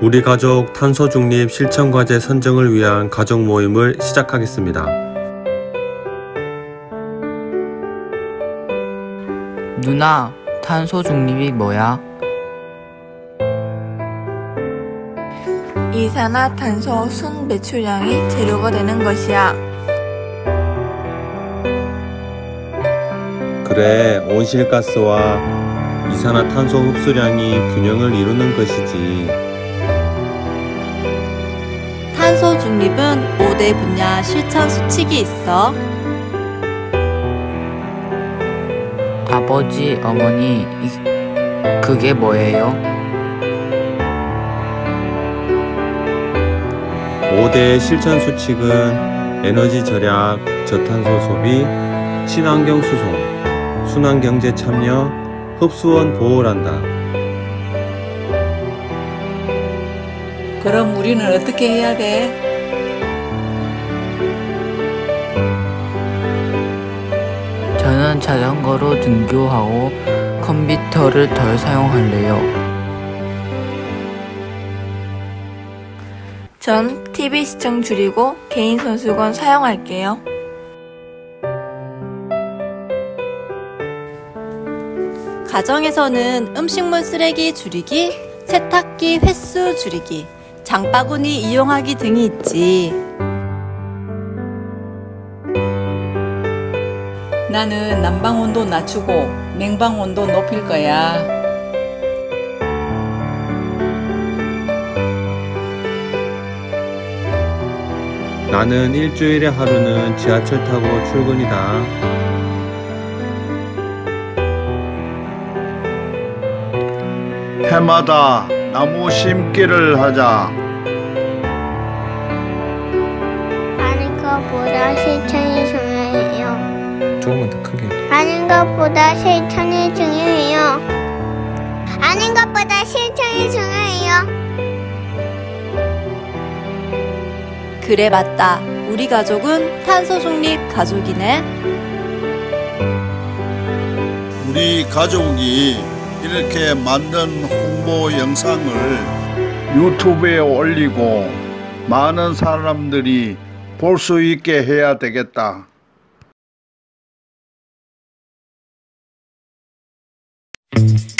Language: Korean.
우리 가족 탄소 중립 실천 과제 선정을 위한 가족 모임을 시작하겠습니다. 누나, 탄소 중립이 뭐야? 이산화탄소 순 배출량이 재료가 되는 것이야. 그래, 온실가스와 이산화탄소 흡수량이 균형을 이루는 것이지. 탄소 중립은 5대 분야 실천 수칙이 있어. 아버지, 어머니, 이- 그게 뭐예요? 5대 실천 수칙은 에너지 절약, 저탄소 소비, 친환경 수송, 순환경제 참여, 흡수원 보호란다. 그럼 우리는 어떻게 해야 돼? 저는 자전거로 등교하고 컴퓨터를 덜 사용할래요. 전 TV 시청 줄이고 개인 손수건 사용할게요. 가정에서는 음식물 쓰레기 줄이기, 세탁기 횟수 줄이기, 장바구니 이용하기 등이 있지. 나는 난방 온도 낮추고 냉방 온도 높일 거야. 나는 일주일에 하루는 지하철 타고 출근이다. 해마다 나무 심기를 하자. 것보다 실천이 중요해 것보다 실천이 중요해요. 하는 것보다 실천이 중요해요. 그래 맞다. 우리 가족은 탄소 중립 가족이네. 우리 가족이 이렇게 만든 홍보 영상을 유튜브에 올리고 많은 사람들이 볼 수 있게 해야 되겠다. Mm-hmm.